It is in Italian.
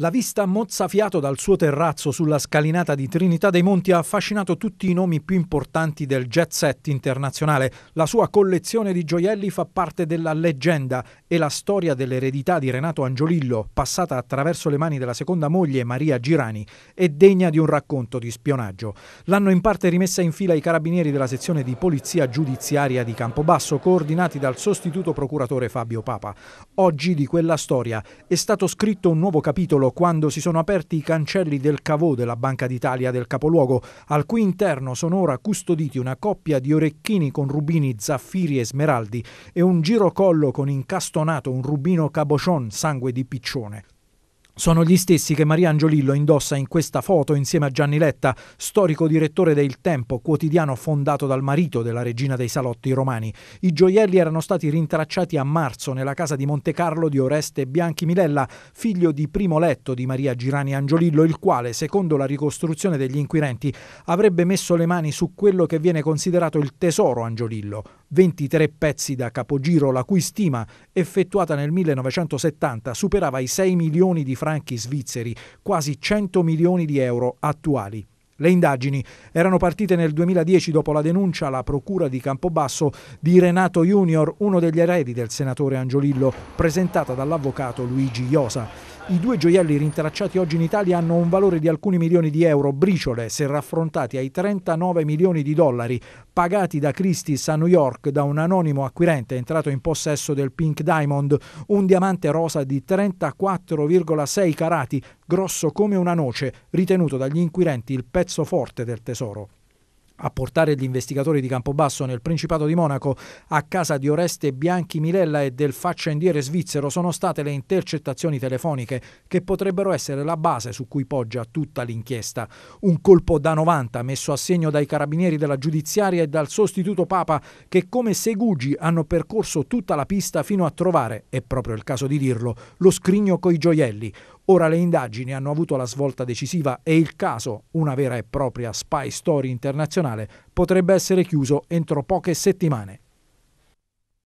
La vista mozzafiato dal suo terrazzo sulla scalinata di Trinità dei Monti ha affascinato tutti i nomi più importanti del jet set internazionale. La sua collezione di gioielli fa parte della leggenda e la storia dell'eredità di Renato Angiolillo, passata attraverso le mani della seconda moglie Maria Girani, è degna di un racconto di spionaggio. L'hanno in parte rimessa in fila i carabinieri della sezione di polizia giudiziaria di Campobasso, coordinati dal sostituto procuratore Fabio Papa. Oggi di quella storia è stato scritto un nuovo capitolo quando si sono aperti i cancelli del cavò della Banca d'Italia del capoluogo, al cui interno sono ora custoditi una coppia di orecchini con rubini, zaffiri e smeraldi e un girocollo con incastonato un rubino cabochon sangue di piccione. Sono gli stessi che Maria Angiolillo indossa in questa foto insieme a Gianni Letta, storico direttore del Tempo, quotidiano fondato dal marito della regina dei salotti romani. I gioielli erano stati rintracciati a marzo nella casa di Monte Carlo di Oreste Bianchi Milella, figlio di primo letto di Maria Girani Angiolillo, il quale, secondo la ricostruzione degli inquirenti, avrebbe messo le mani su quello che viene considerato il tesoro Angiolillo, 23 pezzi da capogiro, la cui stima, effettuata nel 1970, superava i 6 milioni di franchi svizzeri, quasi 100 milioni di euro attuali. Le indagini erano partite nel 2010 dopo la denuncia alla Procura di Campobasso di Renato Junior, uno degli eredi del senatore Angiolillo, presentata dall'avvocato Luigi Iosa. I due gioielli rintracciati oggi in Italia hanno un valore di alcuni milioni di euro, briciole se raffrontati ai 39 milioni di dollari pagati da Christie's a New York da un anonimo acquirente entrato in possesso del Pink Diamond, un diamante rosa di 34,6 carati, grosso come una noce, ritenuto dagli inquirenti il pezzo forte del tesoro. A portare gli investigatori di Campobasso nel Principato di Monaco a casa di Oreste Bianchi Milella e del faccendiere svizzero sono state le intercettazioni telefoniche che potrebbero essere la base su cui poggia tutta l'inchiesta. Un colpo da 90 messo a segno dai carabinieri della giudiziaria e dal sostituto Papa che come segugi hanno percorso tutta la pista fino a trovare, è proprio il caso di dirlo, lo scrigno coi gioielli. Ora le indagini hanno avuto la svolta decisiva e il caso, una vera e propria spy story internazionale, potrebbe essere chiuso entro poche settimane.